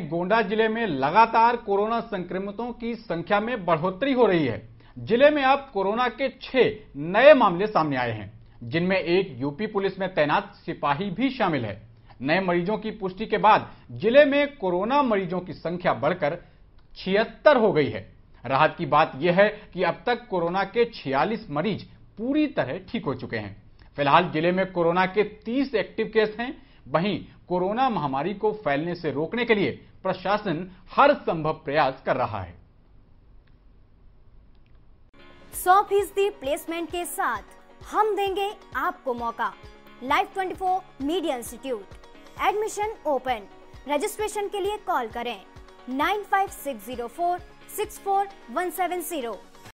गोंडा ज़िले में लगातार कोरोना संक्रमितों की संख्या में बढ़ोतरी हो रही है। ज़िले में अब कोरोना के छह नए मामले सामने आए हैं, जिनमें एक यूपी पुलिस में तैनात सिपाही भी शामिल है। नए मरीजों की पुष्टि के बाद ज़िले में कोरोना मरीजों की संख्या बढ़कर छिहत्तर हो गई है। राहत की बात यह है कि अब तक कोरोना के 46 मरीज़ पूरी तरह ठीक हो चुके हैं। फ़िलहाल ज़िले में कोरोना के 30 एक्टिव केस हैं वहीं कोरोना महामारी को फैलने से रोकने के लिए प्रशासन हर संभव प्रयास कर रहा है। सौ फ़ीसदी प्लेसमेंट के साथ हम देंगे आपको मौका। Live 24 media institute admission open registration के लिए कॉल करें। Nine five six zero four six four one seven zero